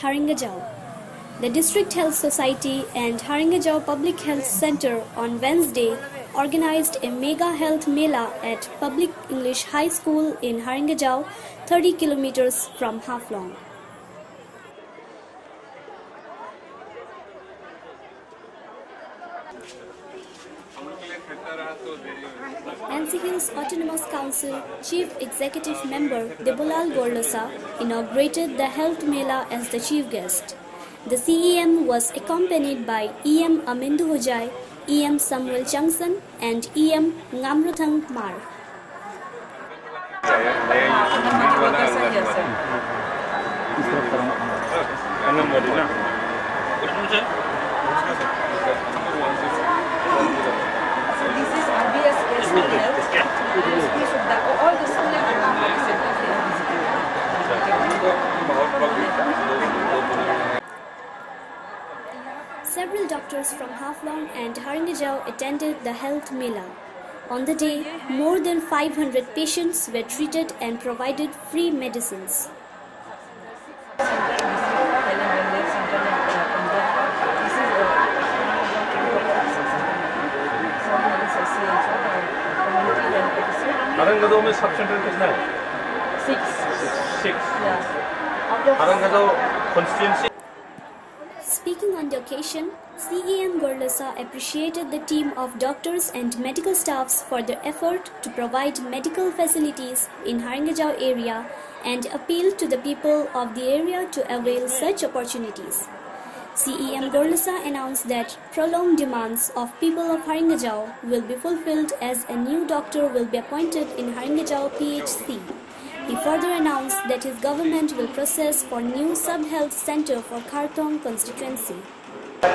Haringajau. The District Health Society and Haringajau Public Health Center on Wednesday organized a mega health mela at Public English High School in Haringajau, 30 kilometers from Haflong. Autonomous Council Chief Executive Member Debulal Gorlosa inaugurated the Health Mela as the chief guest. The CEM was accompanied by EM Amindu Hujai, EM Samuel Changsan, and EM Ngamruthang Mar. So doctors from Haflong and Haringajau attended the health mela. On the day, more than 500 patients were treated and provided free medicines. हारंगगाव में sub centre कितना है Six. Six Yeah. Out of हारंगगाव constituency Speaking on the occasion, CEM Gorlasa appreciated the team of doctors and medical staffs for their effort to provide medical facilities in Haringajau area and appealed to the people of the area to avail such opportunities. CEM Gorlasa announced that prolonged demands of people of Haringajau will be fulfilled as a new doctor will be appointed in Haringajau PHC. He further announced that his government will process for new sub-health center for Khartoum constituency. है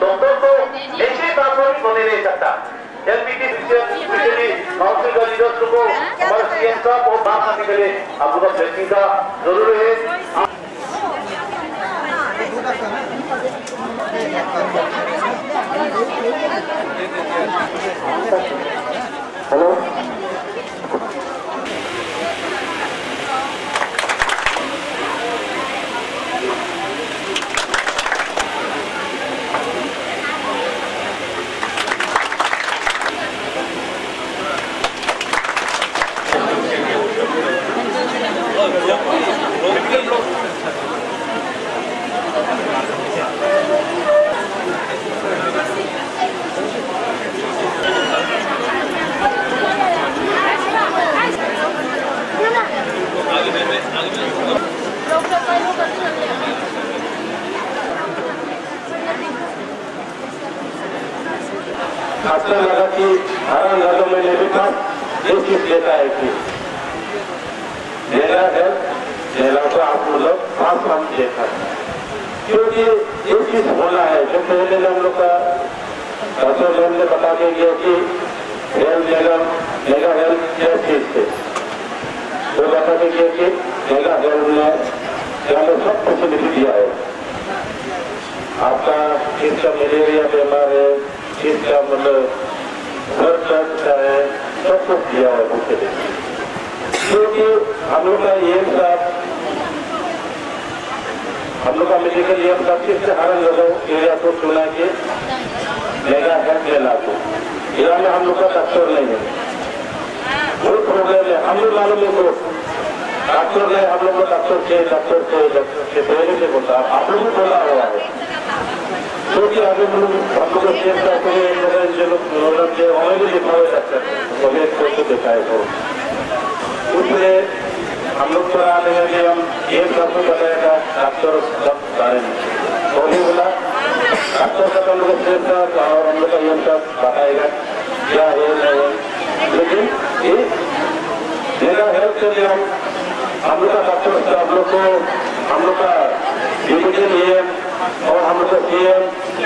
doctor को ऐसे transfer होने नहीं सकता LPT specially council का leaders को हमारे CM साहब और बात करने के लिए आप लोग ब्लेसिंग का ज़रूरी है। हेलो। अच्छा लगा कि हर अंदाजों में भी था एक चीज़ लेता है कि? मेरा है मेरा को आप लोग खास काम देखा क्योंकि एक चीज़ होना है, जो पहले हम लोग का डॉक्टर मैम ने बता के गया कि हेल्थ मेगा मेगा हेल्थ क्या चीज़ थे वो बता के गया कि मेगा हेल्थ में हमें सब फैसिलिटी दिया है। आपका किसका मलेरिया, बीमार है? किसका मतलब ब्लड कैंसर है, सब कुछ दिया है उसके क्योंकि हम लोग का ये साहब हम लोग का मेडिकल ये साहब किससे हरण लगाओ एरिया को चुना के मेगा हेल्थ में लागू। यहाँ में हम लोग का डॉक्टर नहीं है। कोई प्रॉब्लम है हम लोग मालूम है तो डॉक्टर ने हम लोग को डॉक्टर से डॉक्टर से डॉक्टर से पहले से बोलता आप लोग भी बोला हुआ है। क्योंकि अभी हम लोग हम लोग हैं जो लोग नॉर्मल के हमें भी लिखा हुआ डॉक्टर हमें फ़ोटो देखा तो इसलिए हम लोग तो आने में कि हम एक सबको बताएगा डॉक्टर सब बारे में तो बोला डॉक्टर का हम लोग चेक था और हम लोग का ये सब बताएगा क्या है नहीं लेकिन ये मेरा हेल्थ के लिए हम हम लोग का डॉक्टर हम लोग को हम लोग का डिवीज़न ये और हम लोग का सीएम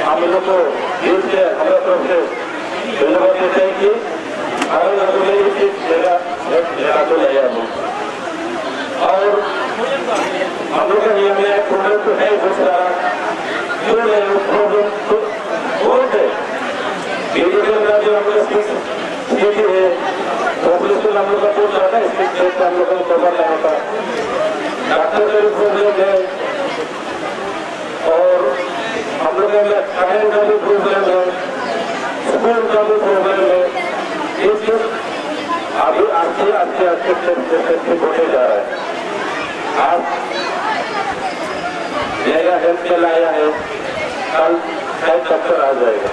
हम लोग को दिल से हमारे तरफ़ से धन्यवाद देते हैं कि हमारे लोगों ने इस जगह जगह को लिया है और हम लोग का ये में प्रॉब्लम तो है बहुत सारा क्यों नहीं वो प्रॉब्लम तो बहुत है। एजुकेशन का जो हम लोग स्थिति है पॉपुलेशन हम लोग का बहुत ज़्यादा है। इसके क्षेत्र में हम लोग को कवर नहीं होता डॉक्टर का भी प्रॉब्लम है और हम लोग में खाने का भी प्रॉब्लम है स्कूल का भी प्रॉब्लम है ये सब अभी आस्ते आस्ते आस्ते ठीक होते जा रहा है। आज मेगा हेल्थ में लाया है कल हेल्थ डॉक्टर आ जाएगा।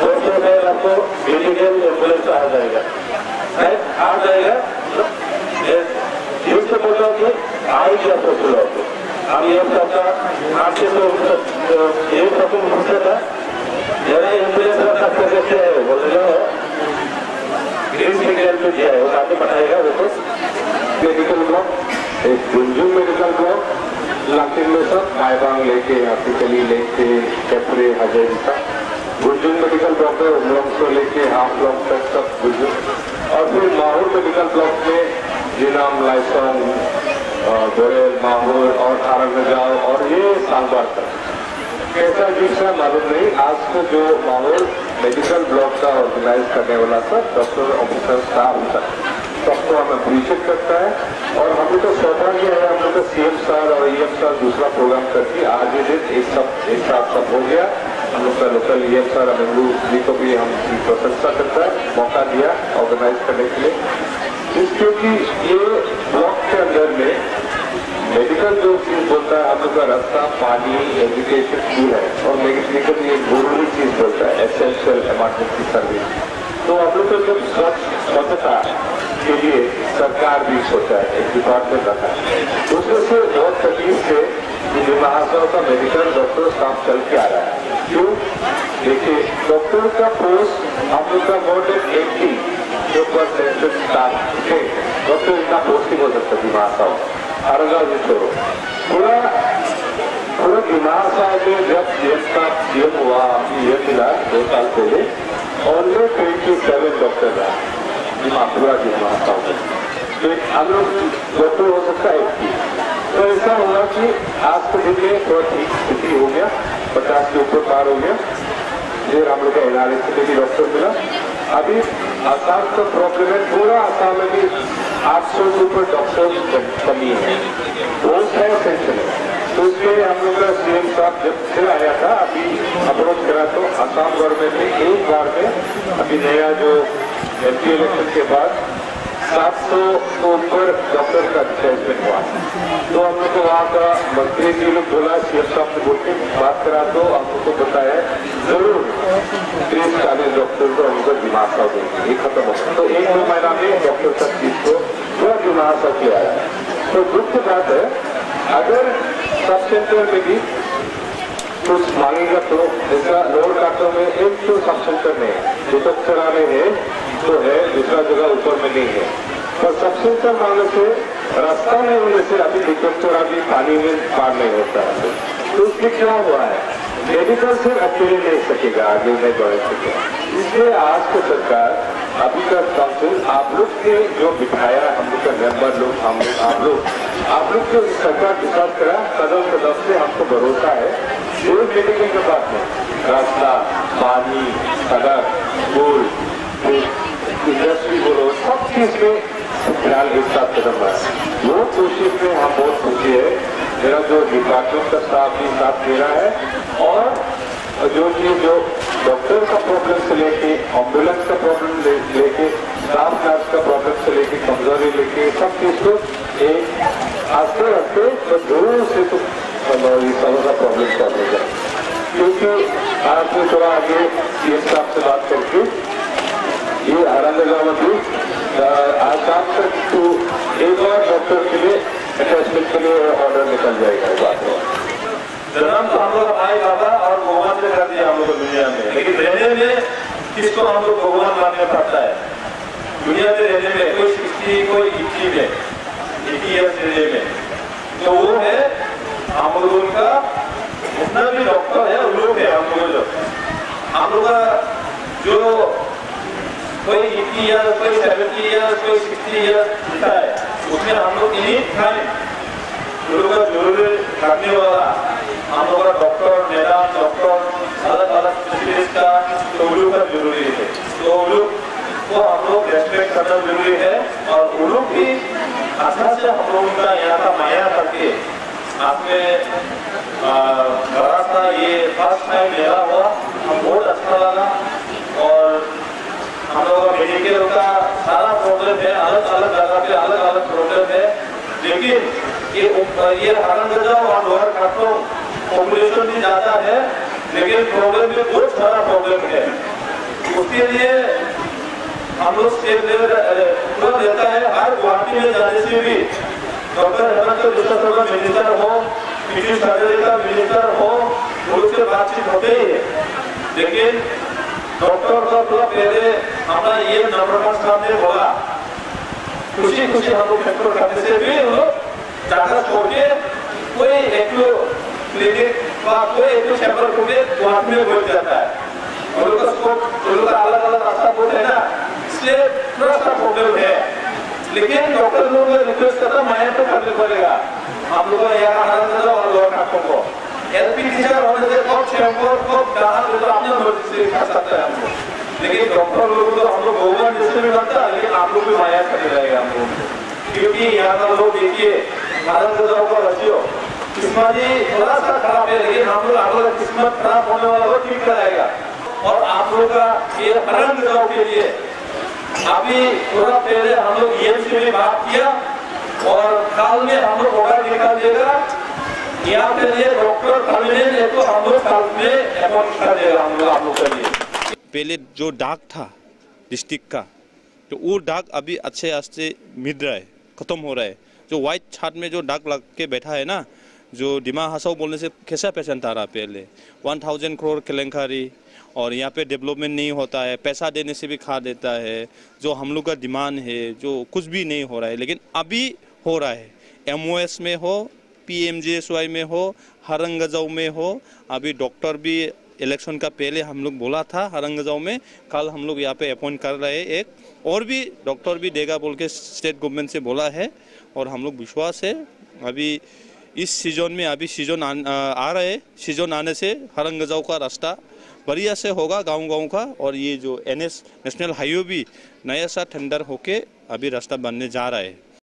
दो सौ में आपको मेडिकल एंबुलेंस आ जाएगा आ जाएगा ये बोल रहा हूँ कि आई क्या सोच रहा हूँ हम ये सबका आपसे तो ये सब पूछा था जरा एंबुलेंस का सबसे कैसे है बोल रहे हो ग्रीन सिग्नल पे दिया है आगे बताएगा वो मेडिकल ब्लॉक एक गुंजुम मेडिकल ब्लॉक लाकिन में सब मायबांग लेके ऑफिशियली लेके, कैपरे हजेरी तक गुंजुम मेडिकल ब्लॉक है उमलोंग से लेके, हाफ़ लॉन्ग तक सब गुंजुम और फिर माहौर मेडिकल ब्लॉक में, जिनाम लाइसोंग गोरेल माहौर और खारंगजाव और ये सांबार तक कैसा जिसका मालूम नहीं, आज को जो माहौल मेडिकल ब्लॉक का ऑर्गेनाइज करने वाला था डॉक्टर ऑफिसर स्टाफ तक सबको हम अप्रिशिएट करता है। और हम का सौभाग्य है, हम लोग का सीएम सर और ईएम सर दूसरा प्रोग्राम करके आज ये दिन एक सब, एक साथ सब हो गया। हम लोग का local E M sir Amindu ji को भी हम प्रशंसा करता है, मौका दिया ऑर्गेनाइज करने के लिए। क्योंकि ये ब्लॉक अंदर में मेडिकल जो चीज़ बोलता है हम लोग का रास्ता, पानी एजुकेशन स्कूल है, और मेडिकल ये ज़रूरी चीज़ बोलता है एसेंशियल इमरजेंसी सर्विस तो हम लोग को जब स्वच्छ, स्वच्छता के लिए सरकार भी सोचा है, एक डिपार्टमेंट रखा है। उसमें से बहुत तकलीफ़ से महासव का मेडिकल डॉक्टर स्टाफ चल के आ रहा है। क्यों? देखिए डॉक्टर का पोस्ट हम लोग का मोर देन एट्टी हो है महासव अरगा जी छोड़ो पूरा पूरा दिमाग साहब में जब सीएम का सीएम हुआ ये मिला दो साल पहले ऑलरेडी ट्वेंटी सेवन डॉक्टर रहा दिमाग पूरा दिमाग साहब तो हम लोग डॉक्टर हो सकता है तो ऐसा हुआ कि आज के दिन में थोड़ा ठीक स्थिति हो गया पचास के ऊपर पार हो गया फिर हम लोग का एनआरएस में भी डॉक्टर मिला अभी आसाम का प्रॉब्लम है पूरा आसाम में भी आठ सौ के ऊपर डॉक्टर्स कमी है। वो है सेंशन है? तो इसलिए हम लोग का सीएम साहब जब फिर आया था, अभी अप्रोच करा तो आसाम गवर्नमेंट ने एक बार में अभी नया जो एमपी इलेक्शन के बाद सात सौ के ऊपर डॉक्टर का रिप्लेसमेंट हुआ। तो हम लोग को वहाँ का मंत्री जी लोग बोला सीएम साहब से बोल के बात करा तो हम लोग को बताया ज़रूर तीस चालीस डॉक्टर को हम लोग दिमाग का देंगे ये खत्म हो तो एक दो महीना में डॉक्टर सब चीज़ को पूरा दिमाग किया है तो दुख की बात है, अगर सब सेंटर में भी कुछ मांगेगा तो जैसा लोअर काटो में एक तो सब सेंटर में दुतक्षरा में हैं तो है दूसरा जगह ऊपर में नहीं है। पर सब मांगने से रास्ता नहीं होने से अभी दुतक्षरा भी पानी में पार नहीं होता है। तो इसलिए क्या हुआ है? मेडिकल से अकेले नहीं सकेगा, आगे नहीं बढ़ सकेगा इसलिए आज की सरकार, अभी का काउंसिल आप लोग के जो बिठाया, हम लोग का मेंबर लोग, हम लोग, आप लोग आप लोग को सरकार डिसाइड करा, कदम कदम से हमको भरोसा है। जो मेडिकल के बाद में रास्ता, पानी, सड़क, पुल इंडस्ट्री बोलो, सब चीज़ में फ़िलहाल एक साथ कदम है वो कोशिश में हम बहुत खुशी है। मेरा जो डिपार्टमेंट का स्टाफ भी साथ दे रहा है और जो चीज़ जो डॉक्टर का प्रॉब्लम से लेके एंबुलेंस का प्रॉब्लम लेके स्टाफ नर्स का प्रॉब्लम से लेके कमज़ोरी लेके सब चीज़ को एक आस्ते आस्ते तो ज़रूर से तो सब का प्रॉब्लम हो जाए। क्योंकि आज मैं थोड़ा आगे ये स्टाफ से बात करके ये आनंदगावती आज शाम तक तो एक और डॉक्टर के लिए अटैचमेंट के लिए ऑर्डर निकल जाएगा बात जन्म तो हम लोग भाई बाबा और भगवान से कर दिया हम लोग दुनिया में। लेकिन रहने में किसको हम लोग भगवान मानने पड़ता है? दुनिया में रहने में कोई सिक्सटी कोई इक्की में इक्की रहने में। तो वो है हम लोगों का, जितना भी डॉक्टर है, उन लोग है हम लोग जो हम लोग का जो कोई एट्टी ईयर कोई सेवेंटी ईयर कोई सिक्सटी ईयर होता है उसमें हम लोग एनी टाइम लोगों का ज़रूरी करने वाला हम लोग का डॉक्टर, मैडम, डॉक्टर अलग अलग स्पेशलिस्ट का तो लोग का ज़रूरी है। तो लोग को हम लोग रेस्पेक्ट करना ज़रूरी है और उन लोग भी अच्छा से हम लोगों का यहाँ का माया करके बड़ा सा ये फ़र्स्ट टाइम मेला हुआ, हम बहुत अच्छा लगा। और हम लोगों का मेडिकल का सारा प्रॉब्लम है, अलग अलग जगह पे, अलग अलग प्रॉब्लम है। लेकिन ये ये हरंगजा और लोअर खाटो पॉपुलेशन भी ज़्यादा है, लेकिन प्रॉब्लम में बहुत सारा प्रॉब्लम है। उसके लिए हम लोग स्टेट लेवल पूरा देता है, हर गुवाहाटी में जाने से भी डॉक्टर हेमंत बिस्वा का मिनिस्टर हो, पीटी सर्जरी का मिनिस्टर हो, उससे बातचीत होते ही है। लेकिन डॉक्टर का पूरा पहले हमारा ये नंबर सामने बोला। खुशी खुशी हम लोग पेट्रोल करने से भी हम लोग। ज़्यादा छोड़ के कोई एक क्लिनिक का कोई एक चैम्बर को भी गुवाहाटी में बोल जाता है। उन लोग का स्कोप उन लोग अलग अलग रास्ता बोल है ना, इसलिए थोड़ा सा प्रॉब्लम है। लेकिन डॉक्टर लोग रिक्वेस्ट करता माया तो करने पड़ेगा हम लोग यहाँ आनंद और लोअर काटों को। एलपी टीचर होने से कब चैम्बर कब कहाँ तो अपने मर्ज़ी से कर सकता है हम लेकिन डॉक्टर लोग तो हम लोग गवर्नमेंट जैसे भी बनता है लेकिन आप लोग भी माया करने रहेगा हम लोग क्योंकि यहाँ का लोग देखिए भारत गजाओं का रसियो किस्मत ही थोड़ा सा खराब है लेकिन हम लोग आप किस्मत खराब होने वाला को ठीक कराएगा और आप लोग का ये हरण गजाओं के लिए अभी थोड़ा पहले हम लोग ये से बात किया और काल में हम लोग होगा निकाल देगा यहाँ डॉक्टर परमानेंट है तो हम लोग में कर लोग, आप लोग के लिए। पहले जो डाक था, डिस्ट्रिक्ट का तो वो डाक अभी अच्छे अच्छे मिट रहा है, ख़त्म हो रहा है। जो व्हाइट छाट में जो डाक लग के बैठा है ना, जो डिमा हसाओ बोलने से कैसा पेशेंट आ रहा पहले? वन थाउज़ेंड करोड़ केलेंकारी, और यहाँ पे डेवलपमेंट नहीं होता है, पैसा देने से भी खा देता है, जो हम लोग का डिमांड है, जो कुछ भी नहीं हो रहा है, लेकिन अभी हो रहा है। एमओएस में हो पी में हो हरंगजाऊ में हो। अभी डॉक्टर भी इलेक्शन का पहले हम लोग बोला था हरंगजाऊ में। कल हम लोग यहाँ पे अपॉइंट कर रहे हैं एक। और भी डॉक्टर भी देगा बोल के स्टेट गवर्नमेंट से बोला है। और हम लोग विश्वास है अभी इस सीज़न में अभी सीज़न आ, आ रहे सीज़न आने से हरंगजाऊ का रास्ता बढ़िया से होगा गाँव गाँव का। और ये जो एनएस नेशनल हाईवे भी नया सा टेंडर होके अभी रास्ता बनने जा रहा है।